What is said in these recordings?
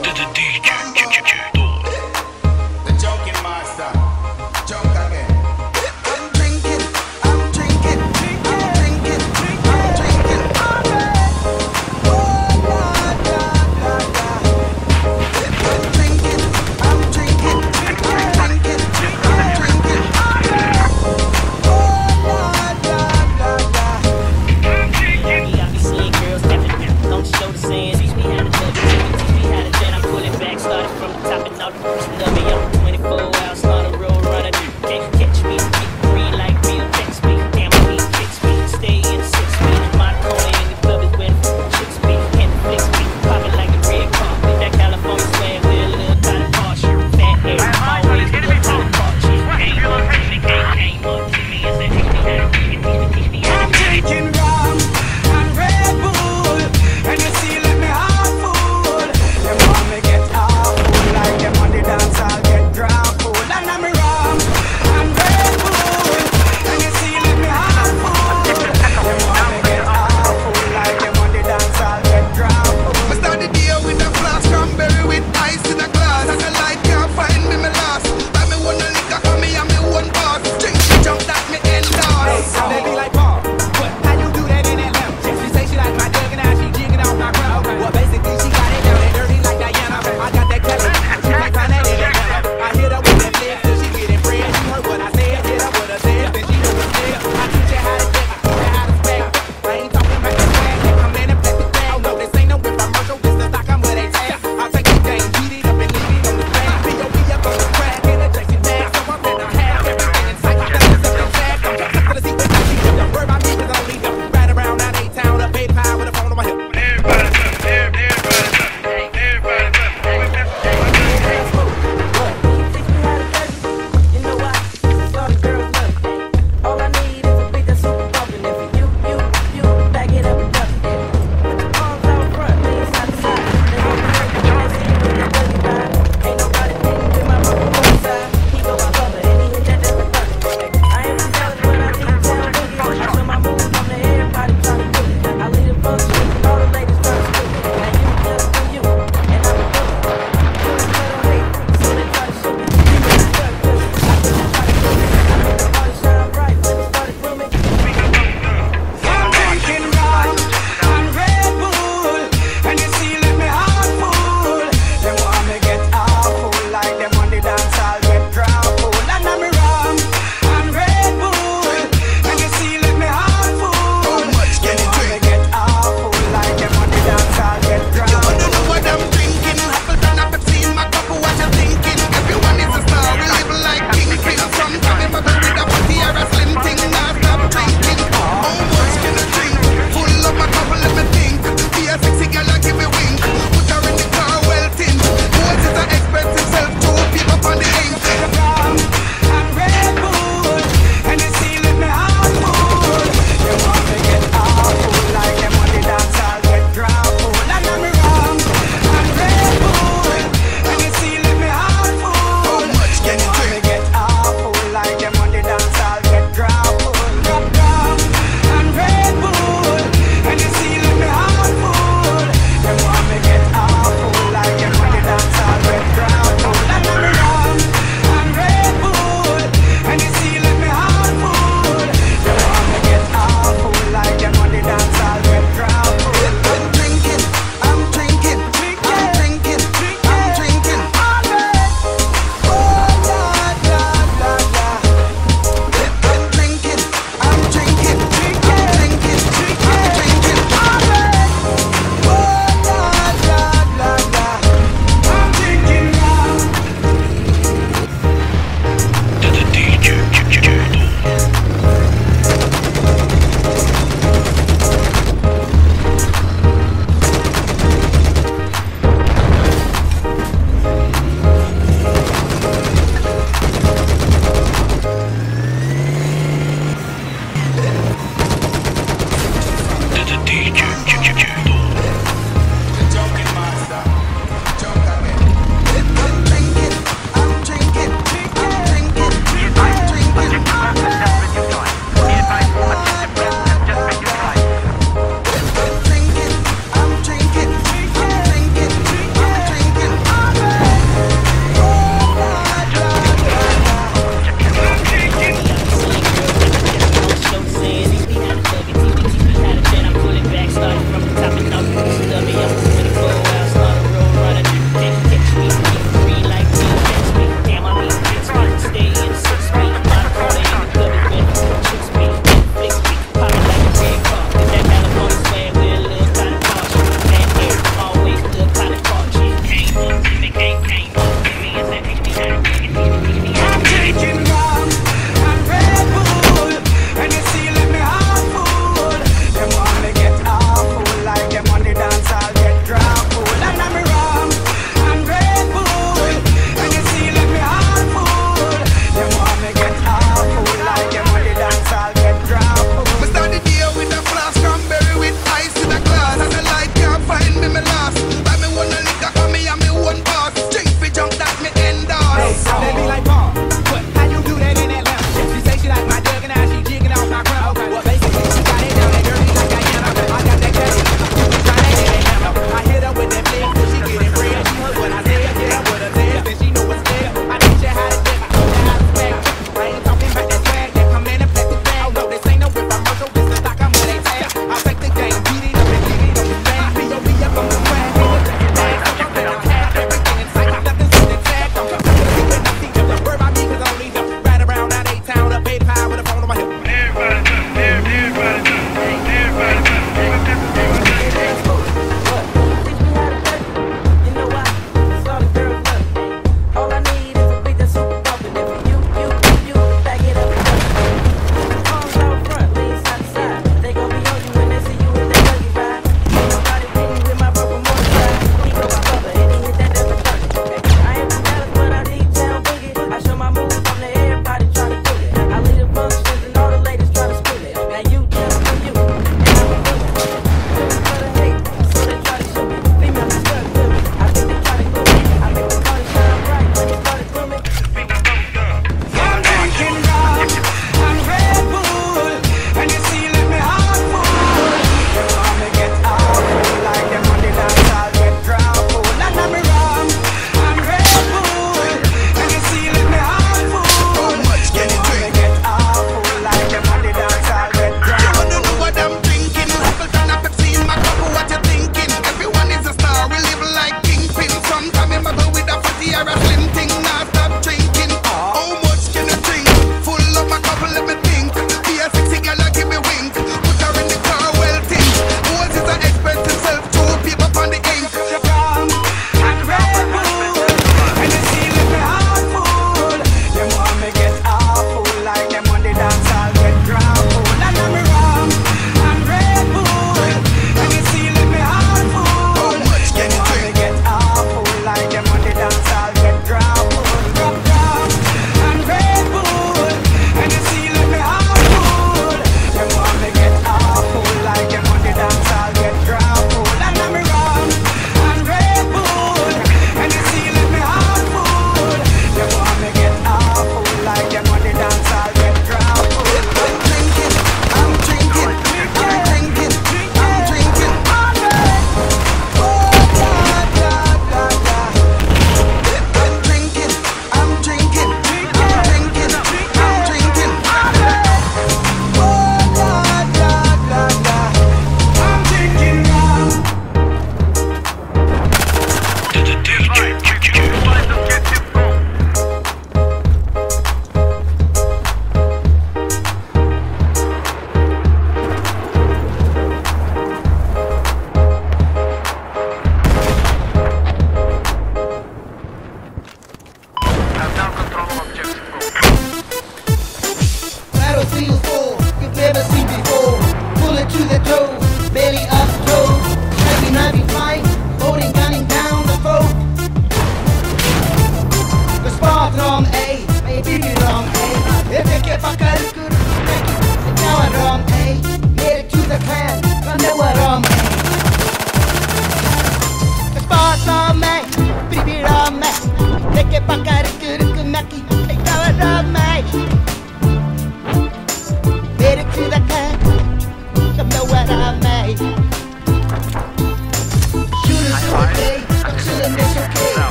the DJ,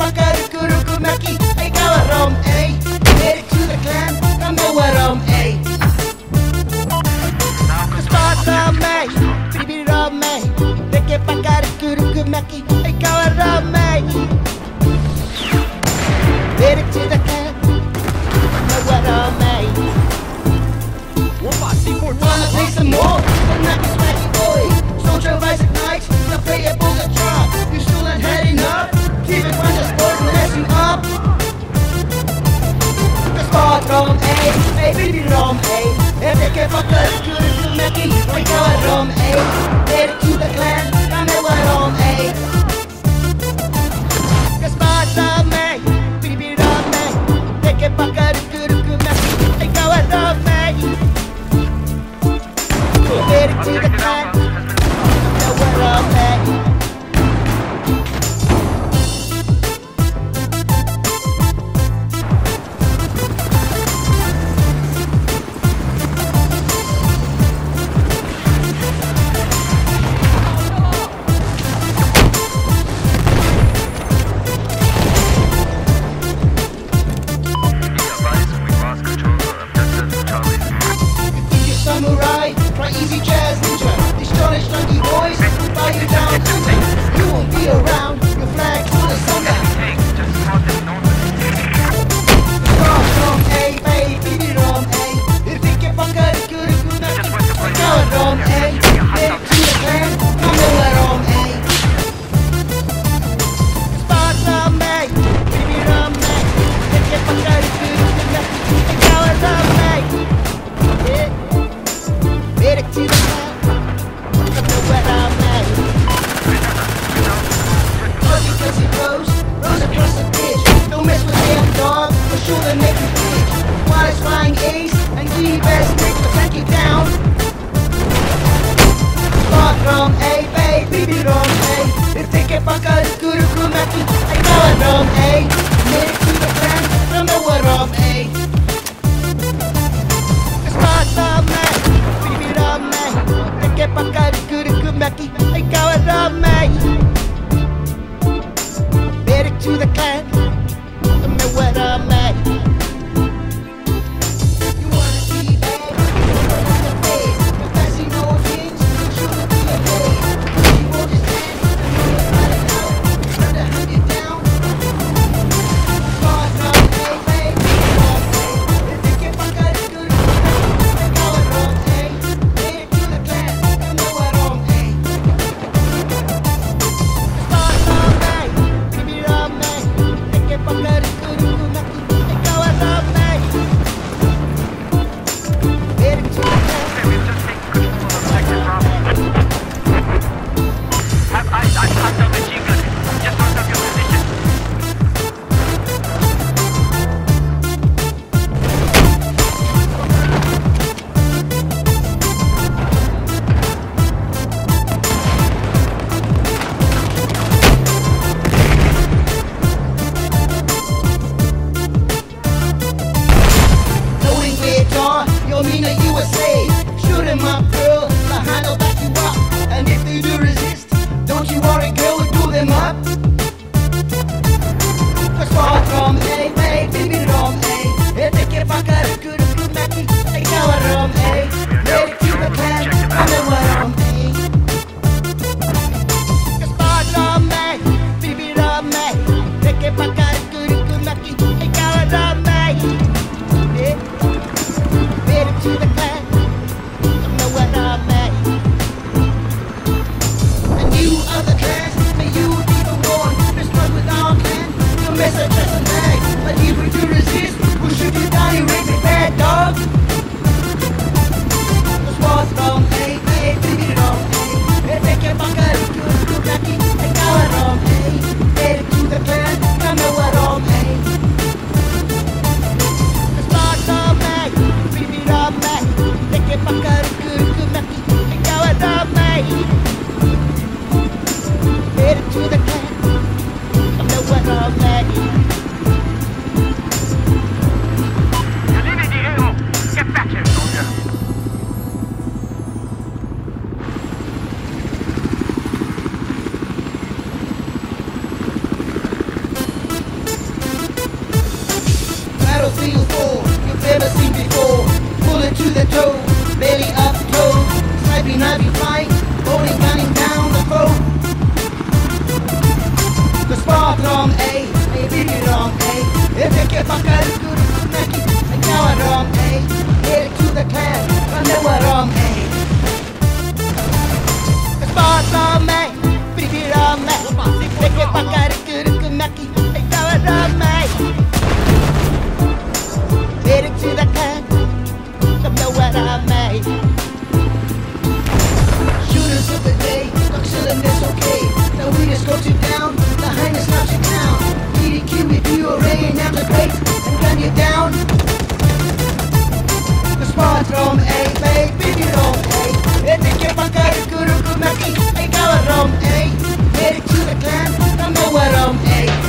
pakar kuruku maki. Ay kawarom ay Headed to the clan Kamuwarom ay Kuspata may Bibirom may Deke pakar kuruku maki. Ay kawarom ay Headed to the clan Wanna play some more? ey, baby rom, ey. En ik heb wat leuk, kleur, met die, ik kan rom, ey. the class, I know what I'm at. To the class, I what I'm rom, ey, baby rom, ey. Öteki bakar kuru kumaki, ey kava rom, ey. Herik to the clan, I'm a rom, ey.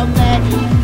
It's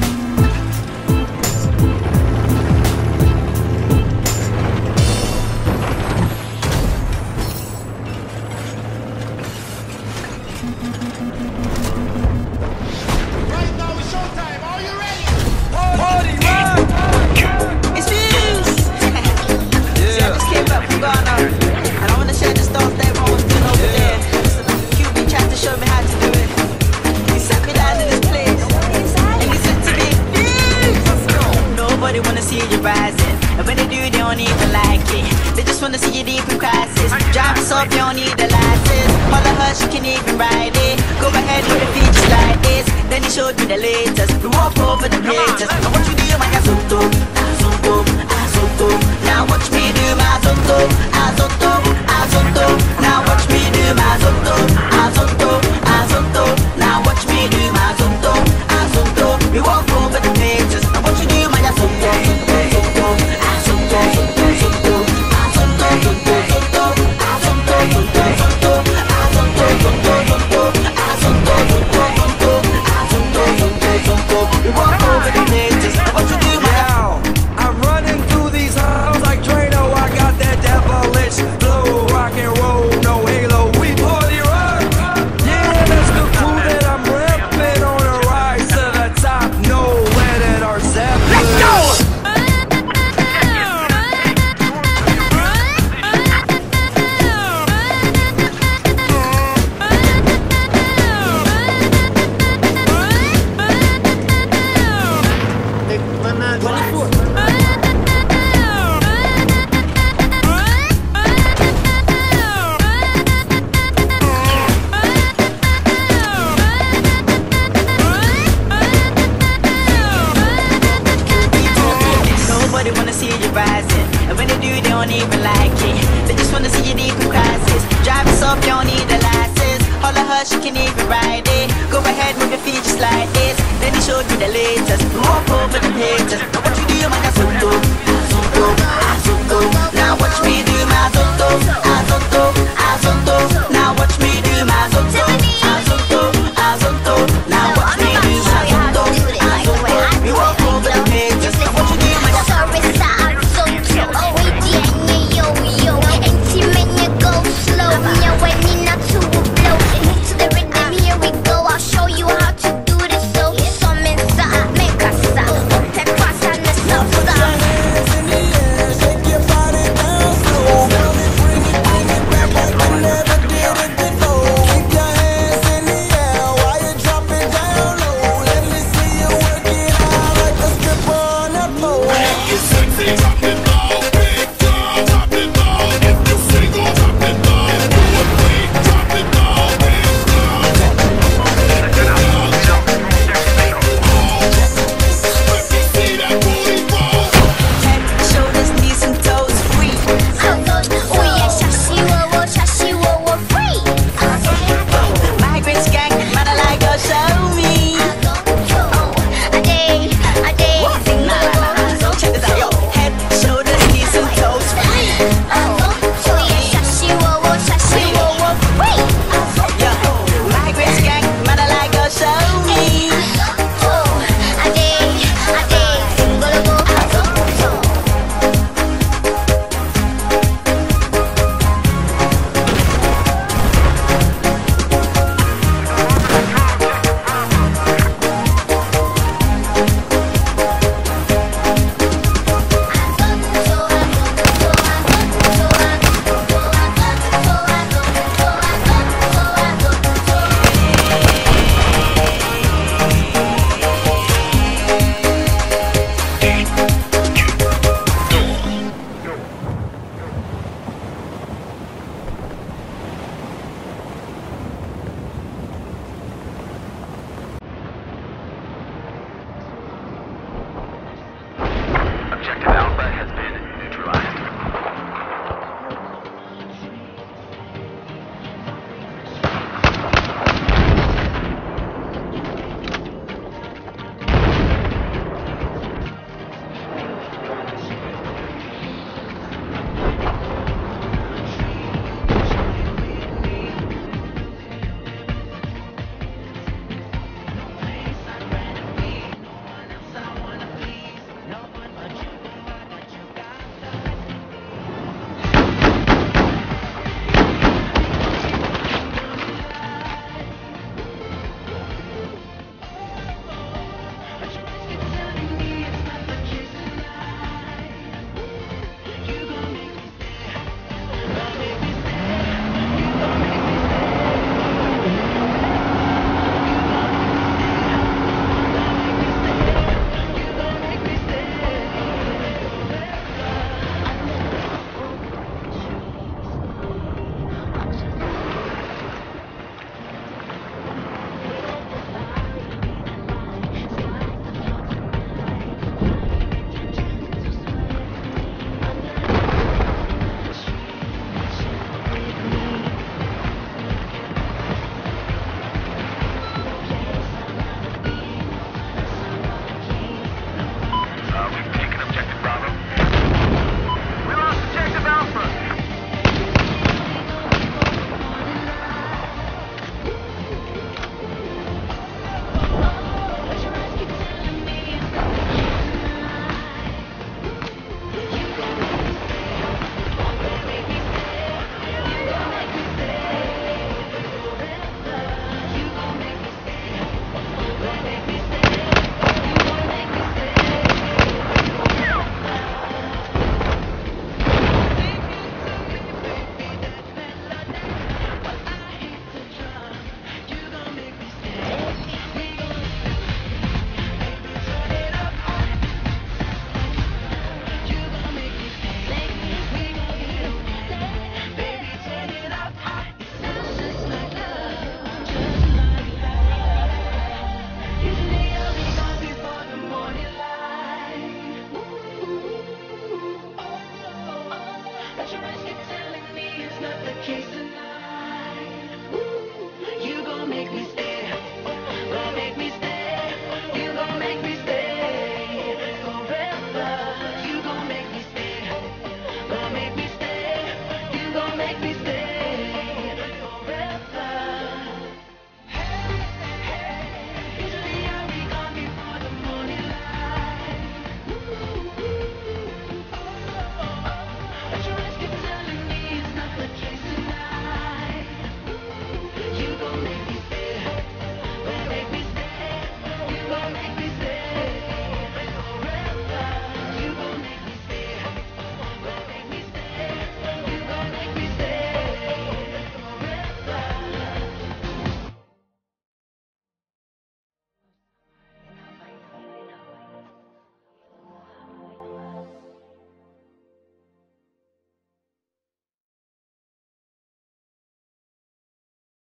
objective out.